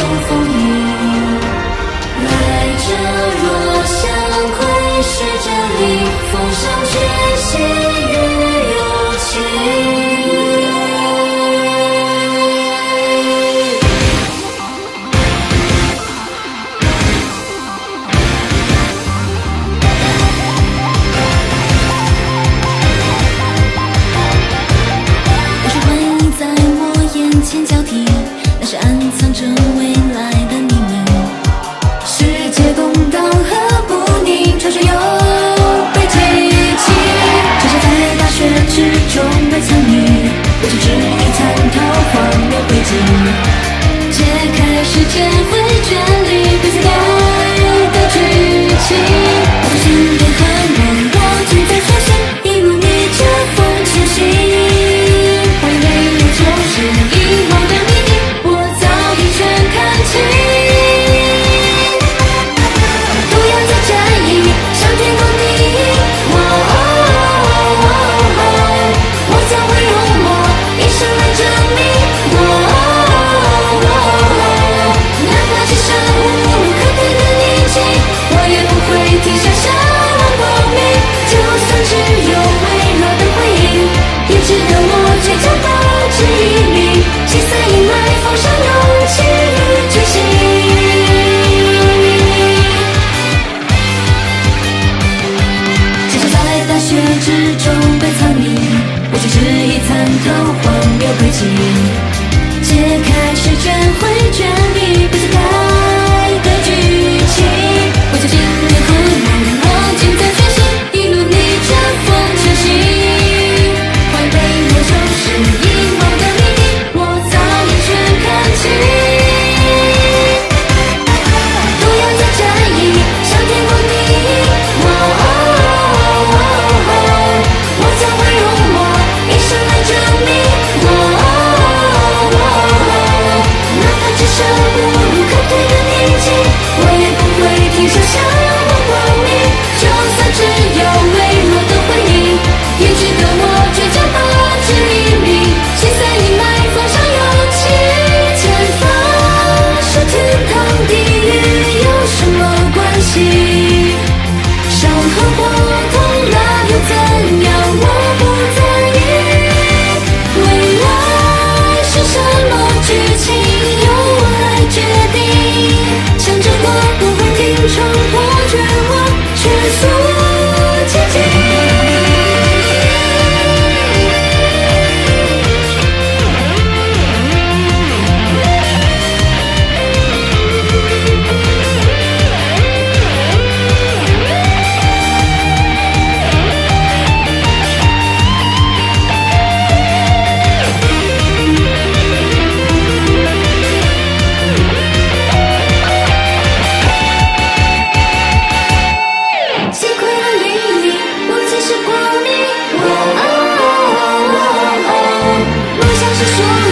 东风睛，解开时间。会。会倦。你就像就说